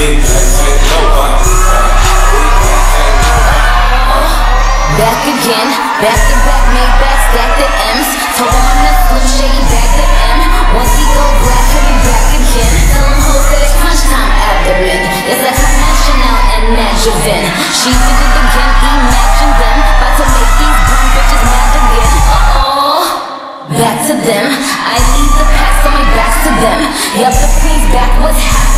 Back again, back to back, make back, stack the M's. Throw on the flip, shake back to M. Once he go black, he'll be back again. Tell him hoes that it's crunch time abdomen. It's like her national and Nashville. She did it again, imagine them. About to make these bum bitches mad again. Uh oh, back to them. I leave the past, so my back to them. Yup, the queen's back, what's happening?